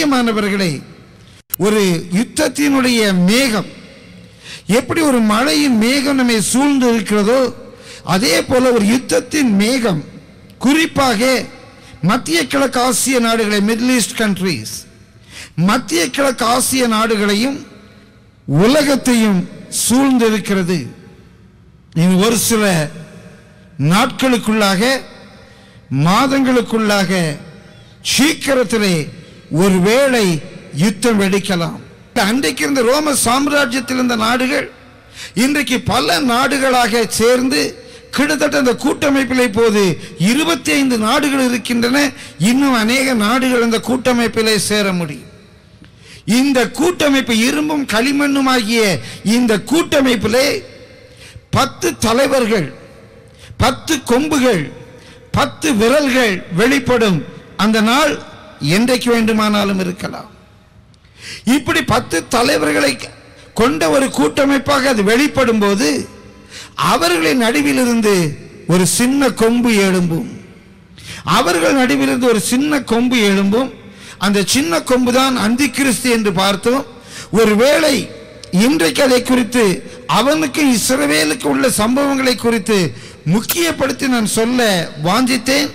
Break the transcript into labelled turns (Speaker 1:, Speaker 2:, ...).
Speaker 1: பிரியமானவர்களே ஒரு யுத்தத்தினுடைய மேகம் எப்படி ஒரு மழையின் மேகம் நம்மை சூழ்ந்து இருக்கிறதோ அதே போல ஒரு யுத்தத்தின் மேகம் குறிப்பாக மத்திய கிழக்கு ஆசிய நாடுகளை மிடில் ஈஸ்ட் கண்ட்ரீஸ் மத்திய கிழக்கு ஆசிய நாடுகளையும் உலகத்தையும் சூழ்ந்திருக்கிறது இது ஒரு சில நாட்களுக்குள்ளாக மாதங்களுக்குள்ளாக சீக்கிரத்திலே ஒருவேளை யுத்தம் வெடிக்கலாம். அன்றைக்கு இருந்த ரோம சாம்ராஜ்யத்தில் இருந்த நாடுகள் இன்றைக்கு பல நாடுகளாக சேர்ந்து கிட்டத்தட்ட அந்த கூட்டமைப்பில் இப்போது இருபத்தி ஐந்து நாடுகள் இருக்கின்றன. இன்னும் அநேக நாடுகள் அந்த கூட்டமைப்பிலே சேர முடியும். இந்த கூட்டமைப்பு இரும்பும் களிமண்ணும் ஆகிய இந்த கூட்டமைப்பிலே பத்து தலைவர்கள் பத்து கொம்புகள் பத்து விரல்கள் வெளிப்படும் அந்த நாள் என்றைக்கு வேண்டுமானாலும் இருக்கலாம். இப்படி பத்து தலைவர்களை கொண்ட ஒரு கூட்டமைப்பாக அது வெளிப்படும் போது அவர்களின் நடுவிலிருந்து ஒரு சின்ன கொம்பு எழும்பும். அவர்கள் நடுவிலிருந்து ஒரு சின்ன கொம்பு எழும்பும். அந்த சின்ன கொம்பு தான் அந்தி கிறிஸ்து என்று பார்த்தோம். ஒருவேளை இன்றைக்கு அதை குறித்து அவனுக்கு இஸ்ரவேலுக்கு உள்ள சம்பவங்களை குறித்து முக்கியப்படுத்தி நான் சொல்ல வாஞ்சித்தேன்.